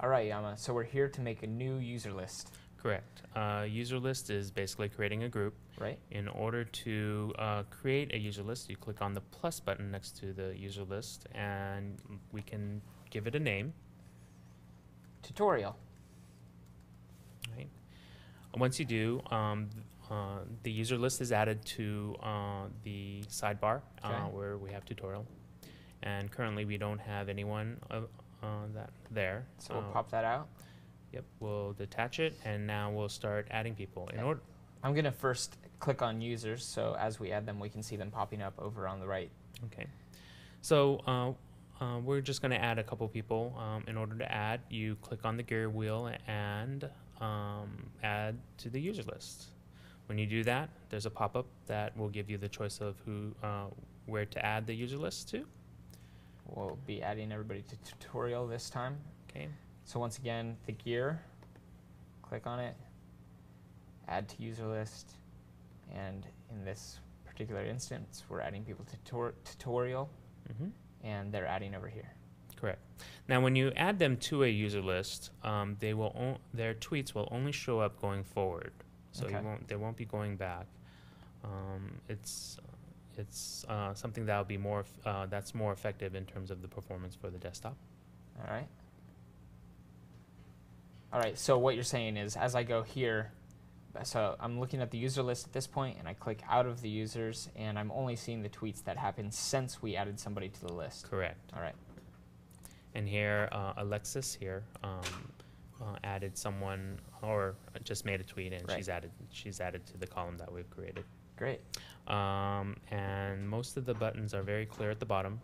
All right, Yama. So we're here to make a new user list, Correct. Uh, user list is basically creating a group. right? In order to uh, create a user list, you click on the plus button next to the user list, and we can give it a name. Tutorial. Right. Once you do, um, uh, the user list is added to uh, the sidebar uh, Okay. where we have tutorial. And currently, we don't have anyone uh, that there. So we'll Uh, pop that out. Yep, we'll detach it, and now we'll start adding people. In Okay. order, I'm going to first click on users, so as we add them, we can see them popping up over on the right. Okay. So uh, uh, we're just going to add a couple people. Um, in order to add, you click on the gear wheel and um, add to the user list. When you do that, there's a pop-up that will give you the choice of who, uh, where to add the user list to. We'll be adding everybody to tutorial this time. Okay. So once again, the gear, click on it, add to user list, and in this particular instance, we're adding people to tutor- tutorial, hmm and they're adding over here. Correct. Now, when you add them to a user list, um, they will their tweets will only show up going forward, so you Okay. won't they won't be going back. Um, it's it's uh, something that will be more uh, that's more effective in terms of the performance for the desktop. All right. All right, so what you're saying is as I go here, so I'm looking at the user list at this point, and I click out of the users, and I'm only seeing the tweets that happened since we added somebody to the list. Correct. All right. And here, uh, Alexis here um, uh, added someone or just made a tweet, and Right. she's added she's added to the column that we've created. Great. Um, and most of the buttons are very clear at the bottom.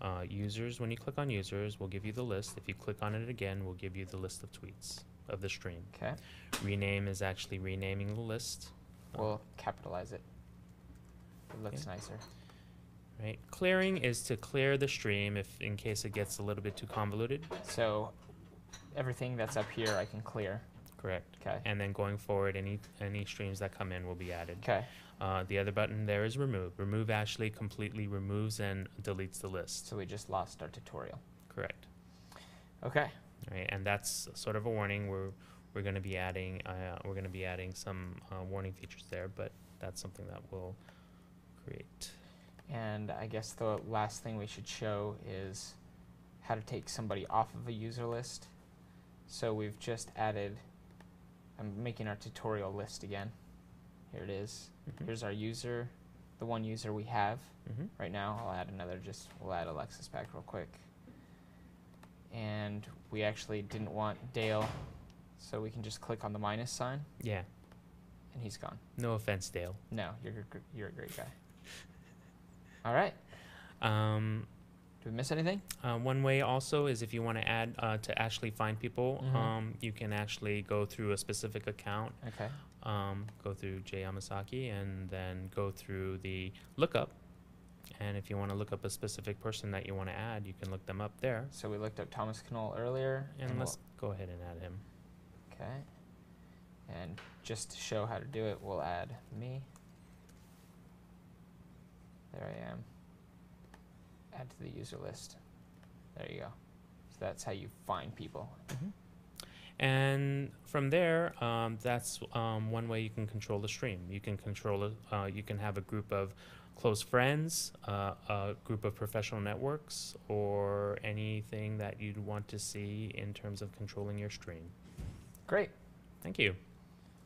Uh, users, when you click on users, will give you the list. If you click on it again, we'll give you the list of tweets of the stream. Okay. Rename is actually renaming the list. uh, We'll capitalize it. It looks Okay. nicer. right. Clearing is to clear the stream if in case it gets a little bit too convoluted. So everything that's up here I can clear. Correct. Okay. And then going forward, any any streams that come in will be added. Okay. Uh, the other button there is remove. Remove actually completely removes and deletes the list. So we just lost our tutorial. Correct. Okay. right? And that's sort of a warning. We're we're going to be adding uh, we're going to be adding some uh, warning features there, but that's something that we'll create. And I guess the last thing we should show is how to take somebody off of a user list. So we've just added, I'm making our tutorial list again. Here it is. Mhm. Here's our user, the one user we have Mhm. right now. I'll add another, just we'll add Alexis back real quick. And we actually didn't want Dale, so we can just click on the minus sign Yeah. and he's gone. No offense, Dale. No, you're, a you're a great guy. All right. Um, Did we miss anything? uh, one way also is if you want to add uh, to actually find people, Mhm. um, you can actually go through a specific account, Okay. um, go through Jay Yamasaki, and then go through the lookup. And if you want to look up a specific person that you want to add, you can look them up there. So we looked up Thomas Knoll earlier. And we'll- let's go ahead and add him. Okay. And just to show how to do it, we'll add me. There I am. Add to the user list. There you go. So that's how you find people. And from there, um, that's um, one way you can control the stream. You can control it. Uh, you can have a group of close friends, uh, a group of professional networks, or anything that you'd want to see in terms of controlling your stream. Great. Thank you.